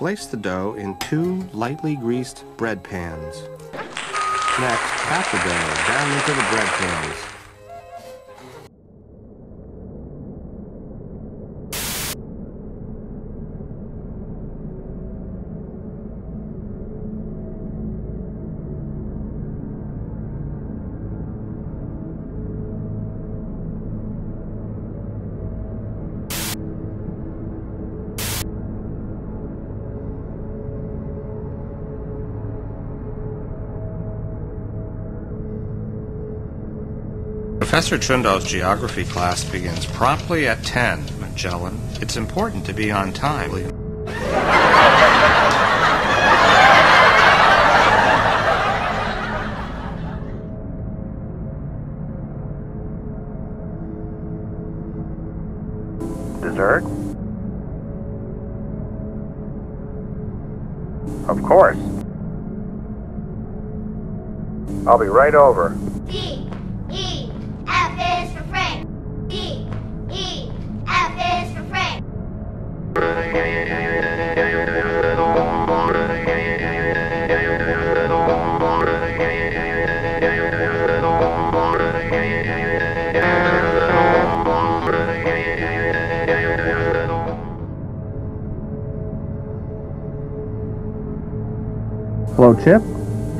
Place the dough in two lightly greased bread pans. Next, pat the dough down into the bread pans. Professor Trundle's geography class begins promptly at 10, Magellan. It's important to be on time. Dessert? Of course. I'll be right over. D Hello, Chip.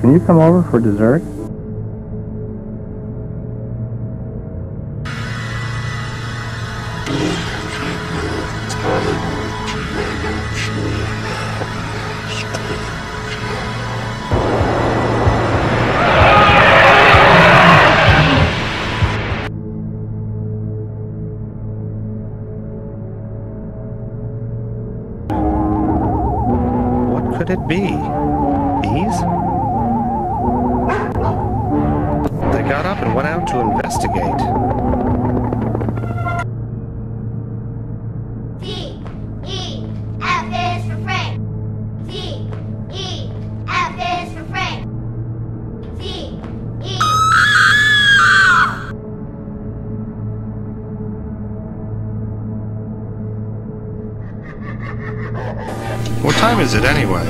Can you come over for dessert? Could it be? Bees? They got up and went out to investigate. What time is it anyway?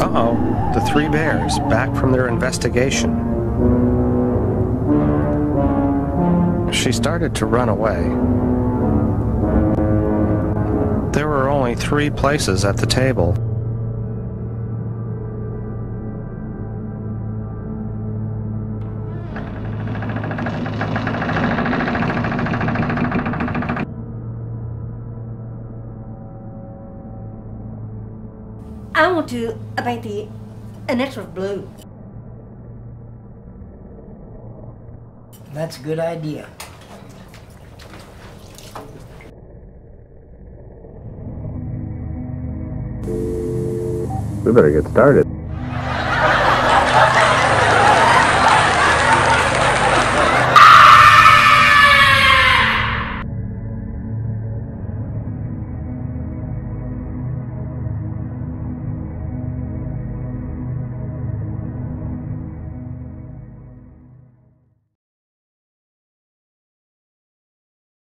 Uh-oh, the three bears, back from their investigation. She started to run away. There were only three places at the table. I want to paint the an extra blue. That's a good idea. We better get started.